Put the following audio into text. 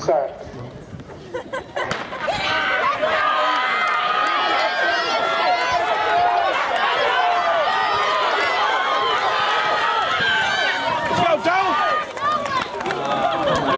Certo.